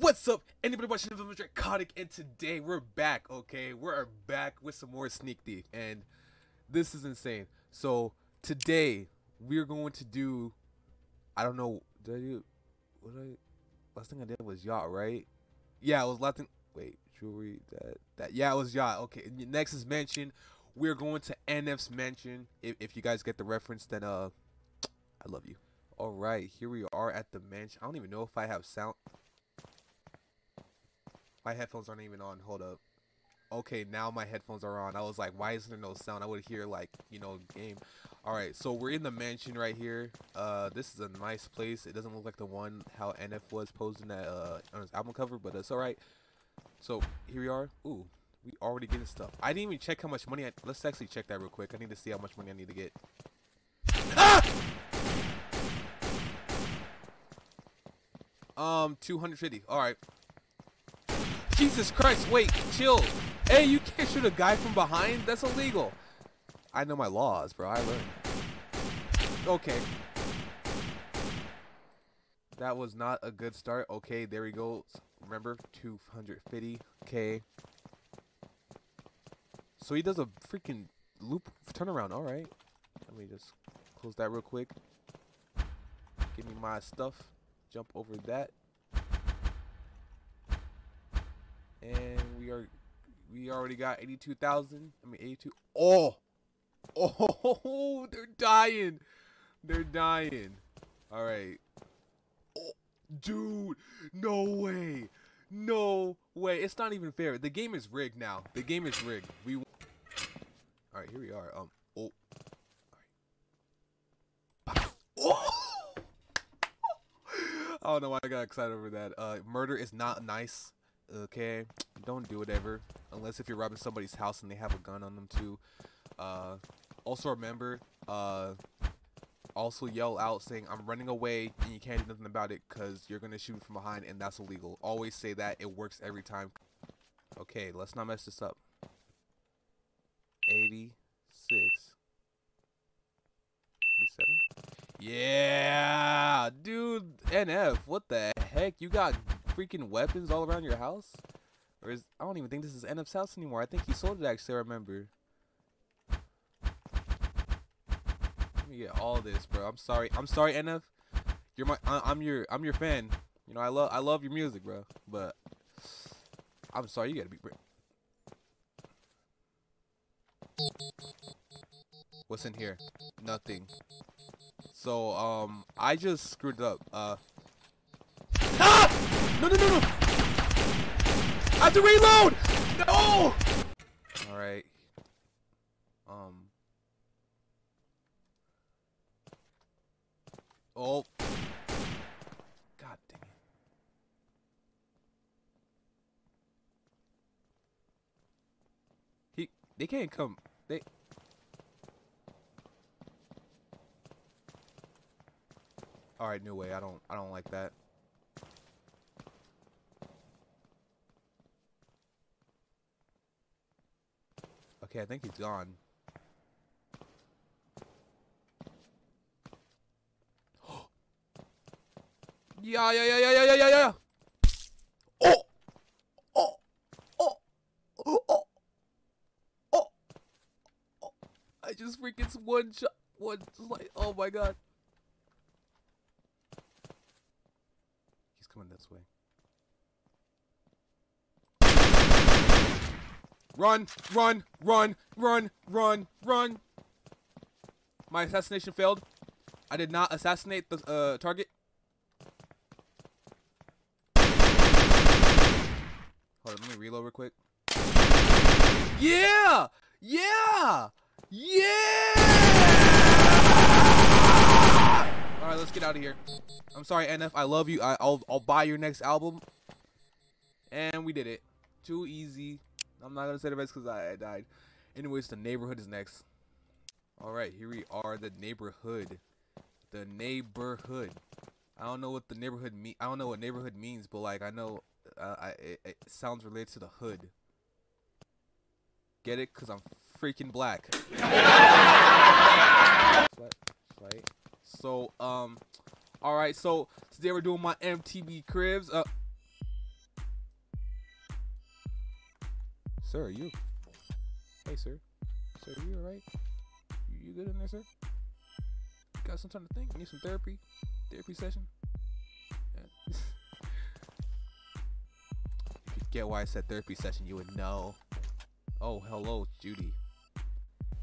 What's up? Anybody watching the Draconic? And today we're back, okay? We're back with some more Sneak Thief, and this is insane. So today we're going to do. I don't know. Did I do? What I? Last thing I did was yacht, right? Yeah, it was last thing. Wait, jewelry. That that. Yeah, it was yacht. Okay. Next is mansion. We're going to NF's mansion. If if you guys get the reference, then uh, I love you. All right, here we are at the mansion. I don't even know if I have sound. My headphones aren't even on. Hold up. Okay, now my headphones are on. I was like, why isn't there no sound? I would hear like, you know, game. All right, so we're in the mansion right here. Uh, this is a nice place. It doesn't look like the one how NF was posing that uh on his album cover, but that's all right. So here we are. Ooh, we already getting stuff. I didn't even check how much money. I, let's actually check that real quick. I need to see how much money I need to get. Ah! Um, 250. All right. Jesus Christ, wait, chill. Hey, you can't shoot a guy from behind? That's illegal. I know my laws, bro. I learned. Okay. That was not a good start. Okay, there we go. Remember, 250. Okay. So he does a freaking loop turnaround. All right. Let me just close that real quick. Give me my stuff. Jump over that. We already got 82,000 I mean 82 oh oh they're dying. They're dying. All right. Oh, dude no way. No way. It's not even fair. The game is rigged now. The game is rigged. We all right here we are. Um oh. Oh! I don't know why I got excited over that. Uh, murder is not nice okay? Don't do it ever unless if you're robbing somebody's house and they have a gun on them too. Uh, also remember uh, also yell out saying i'm running away and you can't do nothing about it because you're gonna shoot from behind and that's illegal. Always say that. It works every time. Okay let's not mess this up. 86 87 yeah dude nf what the heck? You got freaking weapons all around your house? Or is I don't even think this is NF's house anymore. I think he sold it actually, I remember. Let me get all this, bro. I'm sorry. I'm sorry, NF. You're my I, am your I'm your fan. You know, I love I love your music, bro. But I'm sorry, you gotta be What's in here? Nothing. So, um, I just screwed up. Uh, no, no, no, no! I have to reload! No! Alright. Um. Oh. God dang it. He, they can't come. They. All right, new way. I don't. I don't like that. Okay, I think he's gone. yeah, yeah, yeah, yeah, yeah, yeah, yeah. Oh, oh, oh, oh, oh, oh, oh. I just freaking one shot, one like, oh my god. He's coming this way. Run, run, run, run, run, run. My assassination failed. I did not assassinate the uh, target. Hold on, let me reload real quick. Yeah! Yeah! Yeah! Alright, let's get out of here. I'm sorry, NF. I love you. I, I'll, I'll buy your next album. And we did it. Too easy. I'm not gonna say the rest because I, I died. Anyways, the neighborhood is next. All right, here we are. The neighborhood. The neighborhood. I don't know what the neighborhood mean. I don't know what neighborhood means, but like I know, uh, I it, it sounds related to the hood. Get it? Cause I'm freaking black. So um, all right. So today we're doing my MTV cribs. Uh, Sir, are you? Hey, sir. Sir, are you alright? You, good in there, sir? Got some time to think? Need some therapy? Therapy session? Yeah. if you get why I said therapy session, you would know. Oh, hello, Judy.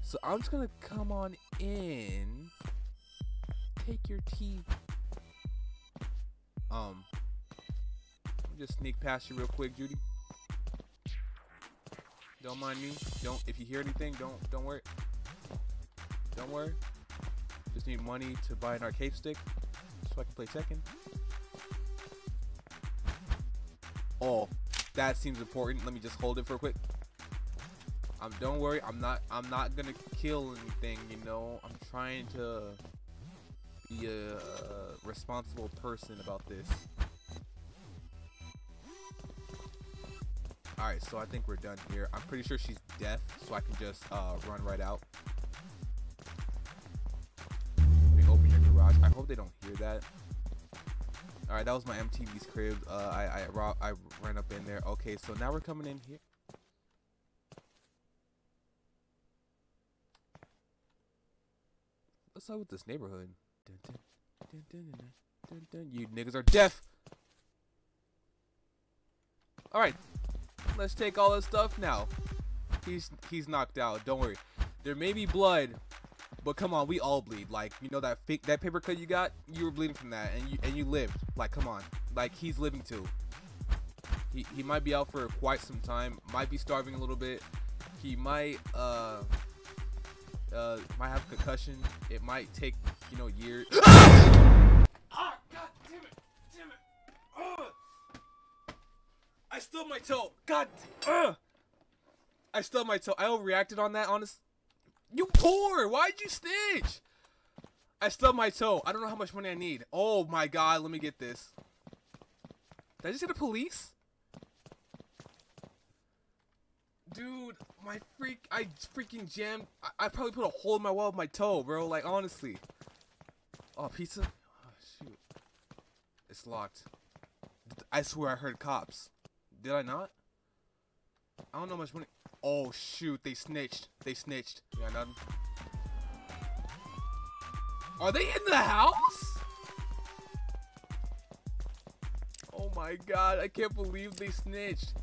So I'm just gonna come on in. Take your tea. Um, just sneak past you real quick, Judy. Don't mind me. Don't if you hear anything, don't don't worry. Don't worry. Just need money to buy an arcade stick so I can play Tekken. Oh, that seems important. Let me just hold it for a quick. I'm don't worry. I'm not. I'm not gonna kill anything. You know. I'm trying to be a responsible person about this. Alright, so I think we're done here. I'm pretty sure she's deaf, so I can just uh, run right out. Me open your garage. I hope they don't hear that. Alright, that was my MTV's crib. Uh, I, I, I ran up in there. Okay, so now we're coming in here. What's up with this neighborhood? Dun, dun, dun, you niggas are deaf! Alright, let's take all this stuff now. He's he's knocked out. Don't worry. There may be blood, but come on, we all bleed. Like you know that fake that paper cut you got, you were bleeding from that, and you and you lived. Like come on, like he's living too. He he might be out for quite some time. Might be starving a little bit. He might uh uh might have concussion. It might take you know years. ah, God damn it, damn it. Ugh. I stubbed my toe. God. Ugh. I stubbed my toe. I overreacted on that. Honest. You poor. Why'd you stitch? I stubbed my toe. I don't know how much money I need. Oh my god. Let me get this. Did I just get the police? Dude, my freak. I freaking jammed. I, I probably put a hole in my wall with my toe, bro. Like, honestly. Oh, pizza? Oh, shoot. It's locked. I swear I heard cops. Did I not? I don't know much money. Oh shoot, they snitched. They snitched. Yeah, nothing. Are they in the house? Oh my god, I can't believe they snitched.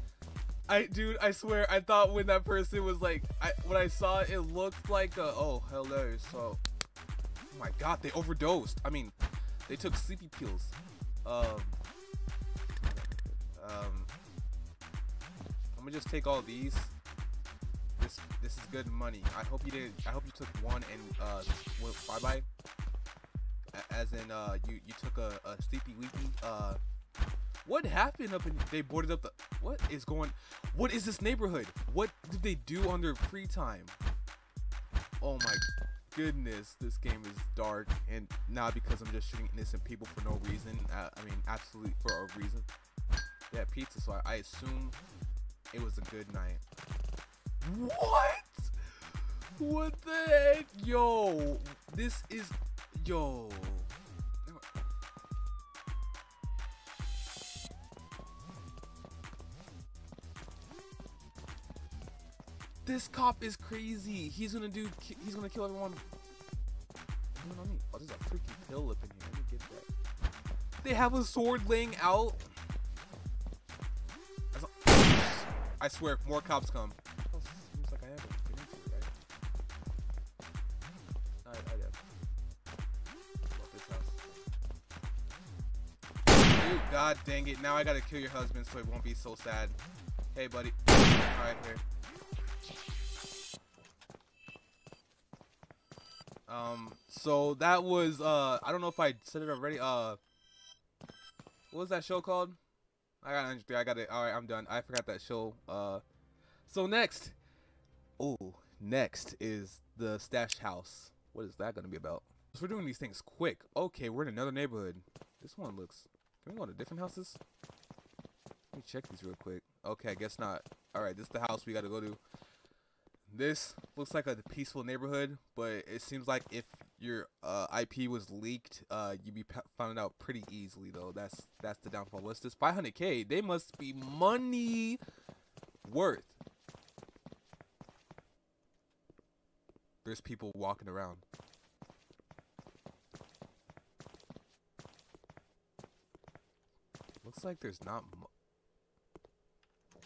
I dude, I swear I thought when that person was like I when I saw it, it looked like a oh hello, so oh my god, they overdosed. I mean, they took sleepy pills. Me just take all these. This this is good money. I hope you did. I hope you took one and uh went bye bye. As in uh you you took a, a sleepy weepy. Uh, what happened up in? They boarded up the. What is going? What is this neighborhood? What did they do on their free time? Oh my goodness, this game is dark, and not because I'm just shooting innocent people for no reason. Uh, I mean, absolutely for a reason. Yeah, pizza. So I, I assume it was a good night. What? What the heck? Yo, this is. Yo. This cop is crazy. He's gonna do. He's gonna kill everyone. Oh, there's a freaking pill up in here. Let me get that. They have a sword laying out. I swear, more cops come. Seems like I am getting into right? Alright, I this house. Dude, god dang it. Now I gotta kill your husband so it won't be so sad. Hey, buddy. Alright, here. Um, so that was, uh, I don't know if I said it already. Uh, what was that show called? I got 103. I got it. All right, I'm done. I forgot that show. Uh, so next, oh, next is the stash house. What is that gonna be about? So we're doing these things quick. Okay, we're in another neighborhood. This one looks. Can we go to different houses? Let me check these real quick. Okay, I guess not. All right, this is the house we gotta go to. This looks like a peaceful neighborhood, but it seems like if your uh, IP was leaked, uh, you'd be found out pretty easily though. That's that's the downfall. What's this? 500k. They must be money worth. There's people walking around. Looks like there's not.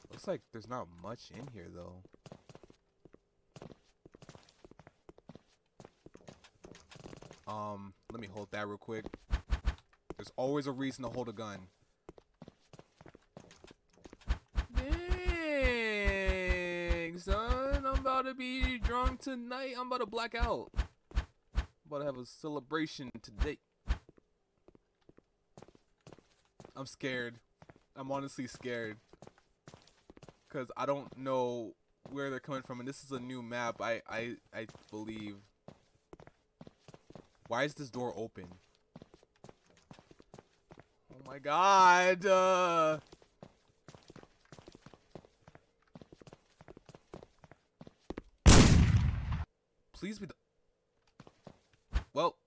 Looks like there's not much in here though. Um, let me hold that real quick. There's always a reason to hold a gun. Dang, son, I'm about to be drunk tonight. I'm about to black out. I'm about to have a celebration today. I'm scared. I'm honestly scared. Because I don't know where they're coming from. And this is a new map, I, I, I believe. Why is this door open? Oh my god! Uh... Please be the... Well,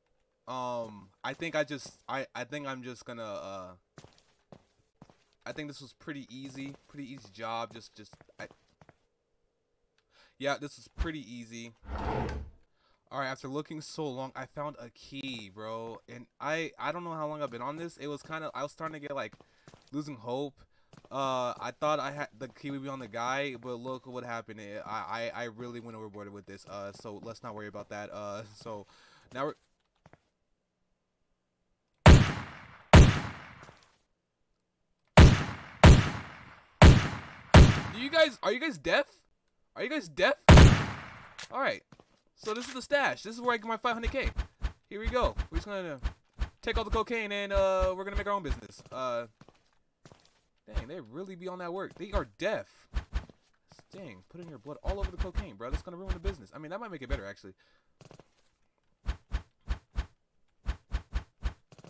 um, I think I just, I, I think I'm just gonna, uh... I think this was pretty easy, pretty easy job, just, just, I... Yeah, this was pretty easy. Alright, after looking so long, I found a key, bro. And I I don't know how long I've been on this. It was kind of, I was starting to get, like, losing hope. Uh, I thought I had the key would be on the guy, but look what happened. It, I, I, I really went overboard with this. Uh, so let's not worry about that. Uh, so now we're... Do you guys, are you guys deaf? Are you guys deaf? Alright. So this is the stash. This is where I get my 500k. Here we go. We're just gonna take all the cocaine and uh, we're gonna make our own business. Uh, dang, they really be on that work. They are deaf. Dang, putting your blood all over the cocaine, bro. That's gonna ruin the business. I mean, that might make it better actually.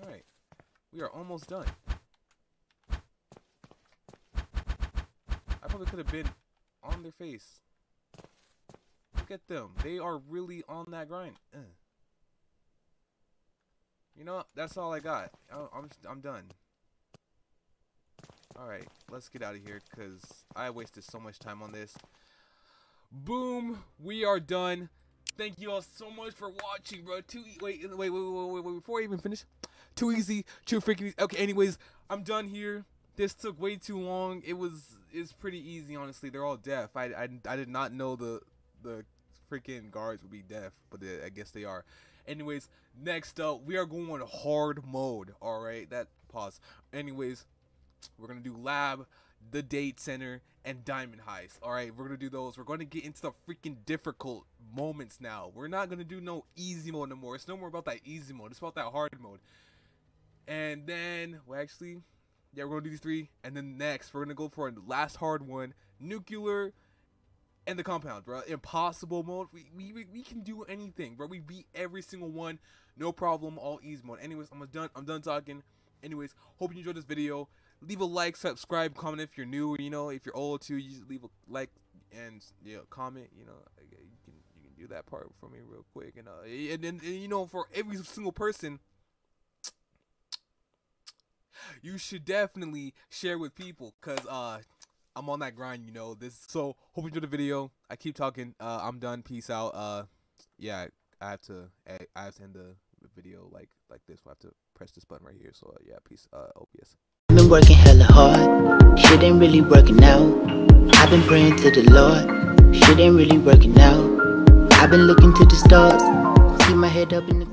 All right, we are almost done. I probably could have been on their face. At them. They are really on that grind. You know, that's all I got. I'm I'm done. All right, let's get out of here because I wasted so much time on this. Boom, we are done. Thank you all so much for watching, bro. Too e wait, wait, wait, wait, wait, wait, before I even finish. Too easy, too freaking easy. Okay, anyways, I'm done here. This took way too long. It was it's pretty easy, honestly. They're all deaf. I, I, I did not know the the freaking guards would be deaf, but they, I guess they are. Anyways, next up, we are going hard mode. All right, that pause. Anyways, we're gonna do lab, the data center, and diamond heist. All right, we're gonna do those. We're gonna get into the freaking difficult moments now. We're not gonna do no easy mode no more. It's no more about that easy mode. It's about that hard mode. And then, well, actually, yeah, we're gonna do these three. And then next, we're gonna go for a last hard one, nuclear and the compound, bro. Impossible mode. We, we, we can do anything, bro. We beat every single one. No problem. All easy mode. Anyways, I'm done. I'm done talking. Anyways, hope you enjoyed this video. Leave a like, subscribe, comment if you're new. You know, if you're old too, you just leave a like and you know, comment. You know, you can you can do that part for me real quick. And uh, and then you know, for every single person you should definitely share with people because uh I'm on that grind, you know. This so hope you enjoyed the video. I keep talking. Uh, I'm done. Peace out. Uh, yeah, I have to. I have to end the video like like this. I have to press this button right here. So uh, yeah, peace. Uh, OBS. I've been working hella hard. Shit ain't really working out. I've been praying to the Lord. Shit ain't really working out. I've been looking to the stars. My head up in the